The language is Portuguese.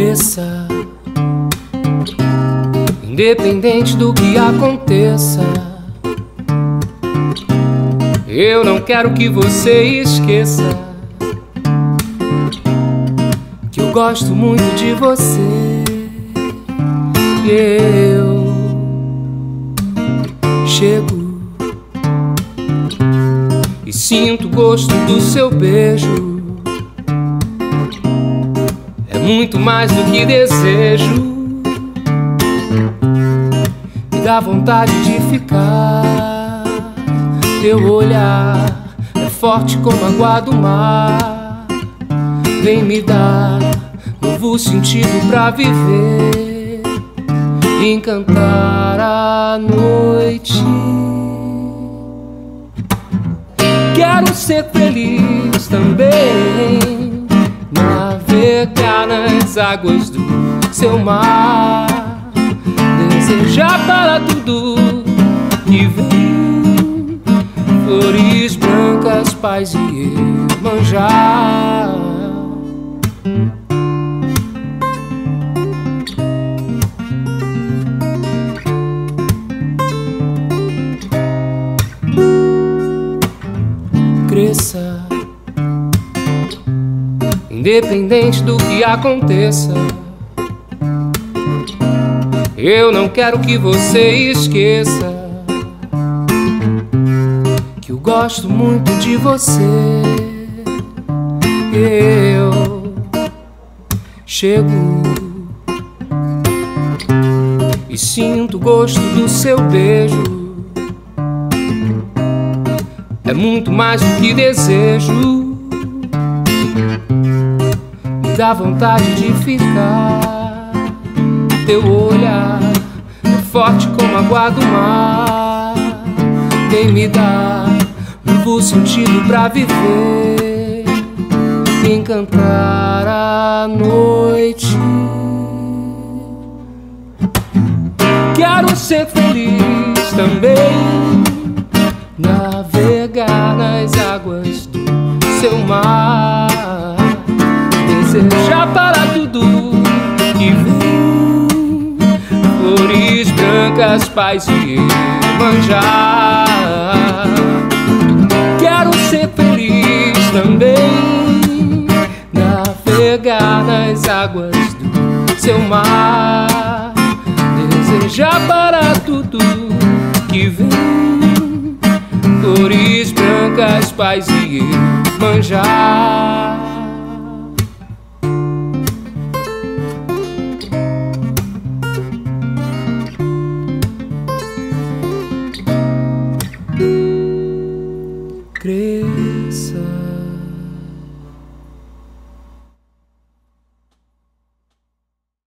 cabeça. Independente do que aconteça, eu não quero que você esqueça que eu gosto muito de você. Eu chego e sinto o gosto do seu beijo. Muito mais do que desejo dá vontade de ficar. Teu olhar é forte como a água do mar. Vem me dar novo sentido pra viver, encantar a noite. Quero ser feliz também, navegar nas águas do seu mar desejar para tudo que vem flores brancas, paz e manjar. Independente do que aconteça. Eu não quero que você esqueça que eu gosto muito de você. Eu chego e sinto o gosto do seu beijo. É muito mais do que desejo. Dá vontade de ficar teu olhar é forte como a água do mar. Vem me dar novo sentido pra viver, encantar a noite. Quero ser feliz também, navegar nas águas do seu mar, desejar para tudo que vem flores brancas, paz e manjar. Quero ser feliz também, navegar nas águas do seu mar, desejar para tudo que vem flores brancas, paz e manjar.